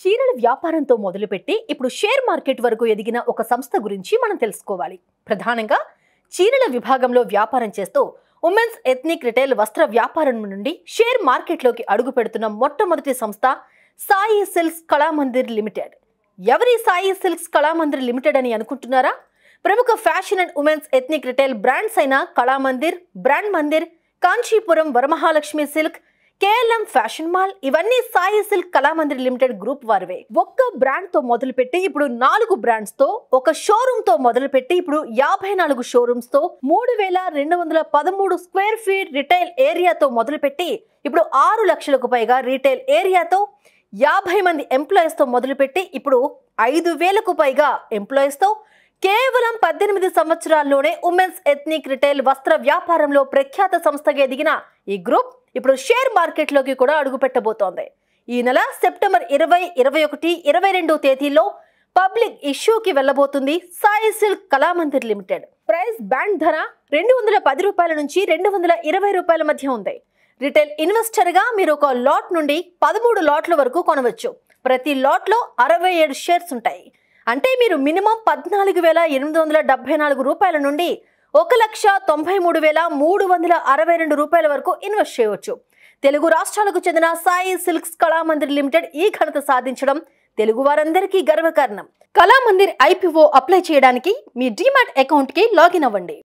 చీరల వ్యాపారంతో మొదలుపెట్టి ఇప్పుడు షేర్ మార్కెట్ వరకు ఎదిగిన ఒక సంస్థ గురించి మనం తెలుసుకోవాలి. ప్రధానంగా చీరల విభాగంలో వ్యాపారం చేస్తూ ఉమెన్స్ ఎథ్నిక్ రిటైల్ వస్త్ర వ్యాపారం నుండి షేర్ మార్కెట్లోకి అడుగు పెడుతున్న మొట్టమొదటి సంస్థ సాయి సిల్క్స్ కళామందిర్ లిమిటెడ్. ఎవరి సాయి సిల్క్స్ కళామందిర్ లిమిటెడ్ అని అనుకుంటున్నారా? ప్రముఖ fashion and women's ethnic retail brands అయిన Kalamandir brand Mandir Kanchipuram Varamahalakshmi silk KLM fashion mall ఇవన్నీ Sai silk Kalamandir limited group వారివే. ఒక్క బ్రాండ్తో మొదలుపెట్టి ఇప్పుడు నాలుగు బ్రాండ్స్తో ఒక షోరూమ్తో మొదలుపెట్టి ఇప్పుడు యాభై నాలుగు షోరూమ్స్తో మూడు వేల రెండు వందల పదమూడు స్క్వేర్ ఫీట్ రిటైల్ ఏరియాతో మొదలుపెట్టి ఇప్పుడు ఆరు లక్షలకు పైగా రిటైల్ ఏరియాతో యాభై మంది ఎంప్లాయీస్తో మొదలుపెట్టి ఇప్పుడు ఐదు వేలకు పైగా ఎంప్లాయీస్తో కేవలం పద్దెనిమిది సంవత్సరాల్లోనే ఉమెన్స్ ఎథ్నిక్ రిటైల్ వస్త్ర వ్యాపారంలో ప్రఖ్యాత సంస్థగా ఎదిగిన ఈ గ్రూప్ ఇప్పుడు షేర్ మార్కెట్లోకి కూడా అడుగుపెట్టబోతోంది. ఈ నెల సెప్టెంబర్ ఇరవై ఇరవై ఒకటి ఇరవై రెండు తేదీల్లో పబ్లిక్ ఇష్యూకి వెళ్ళబోతుంది Sai silk Kalamandir limited. Price band ధర రెండు వందల పది రూపాయల నుంచి రెండు వందల ఇరవై రూపాయల మధ్య ఉంది. రిటైల్ ఇన్వెస్టర్గా మీరు ఒక లాట్ నుండి పదమూడు లాట్ల వరకు కొనవచ్చు. ప్రతి లాట్లో అరవై ఏడు షేర్స్ ఉంటాయి. అంటే మీరు మినిమం పద్నాలుగు వేల ఎనిమిది వందల డెబ్బై నాలుగు రూపాయల నుండి ఒక లక్ష తొంభై మూడు వేల మూడు వందల అరవై రెండు రూపాయల వరకు ఇన్వెస్ట్ చేయవచ్చు. తెలుగు రాష్ట్రాలకు చెందిన సాయి సిల్క్స్ కళామందిర్ లిమిటెడ్ ఈ ఘనత సాధించడం తెలుగు వారందరికీ గర్వకారణం. కళామందిర్ ఐపీఓ అప్లై చేయడానికి మీ డిమాట్ అకౌంట్కి లాగిన్ అవ్వండి.